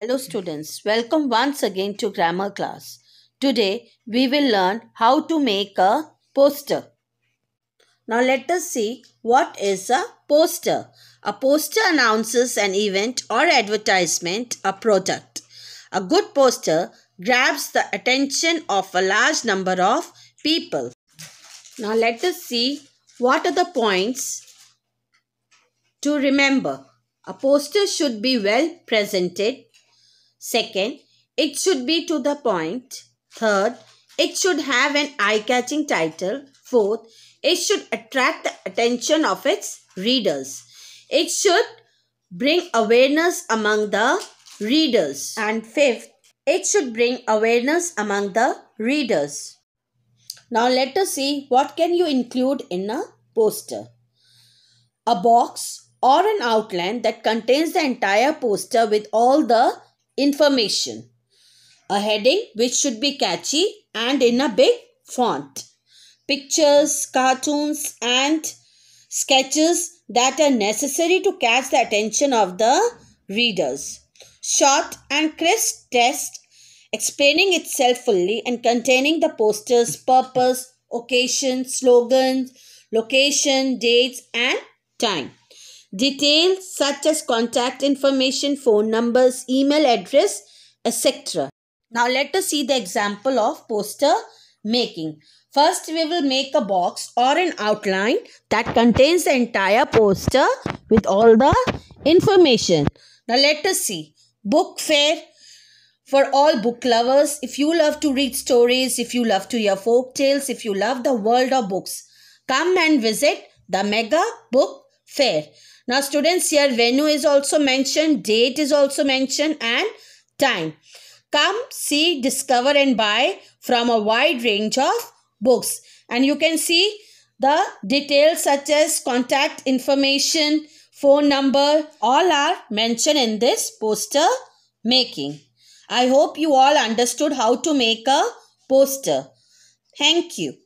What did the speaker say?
Hello students, welcome once again to grammar class. Today we will learn how to make a poster. Now let us see what is a poster. A poster announces an event or advertisement, a product. A good poster grabs the attention of a large number of people. Now let us see what are the points to remember. A poster should be well presented. Second, it should be to the point. Third, it should have an eye-catching title. Fourth, it should attract the attention of its readers. It should bring awareness among the readers. And fifth, it should bring awareness among the readers. Now let us see what can you include in a poster. A box or an outline that contains the entire poster with all the information. A heading which should be catchy and in a big font. Pictures, cartoons and sketches that are necessary to catch the attention of the readers. Short and crisp text explaining itself fully and containing the poster's purpose, occasion, slogan, location, dates and time. Details such as contact information, phone numbers, email address, etc. Now let us see the example of poster making. First we will make a box or an outline that contains the entire poster with all the information. Now let us see. Book fair for all book lovers. If you love to read stories, if you love to hear folk tales, if you love the world of books, come and visit the mega book fair. Now students here venue is also mentioned, date is also mentioned and time. Come see, discover and buy from a wide range of books. And you can see the details such as contact information, phone number, all are mentioned in this poster making. I hope you all understood how to make a poster. Thank you.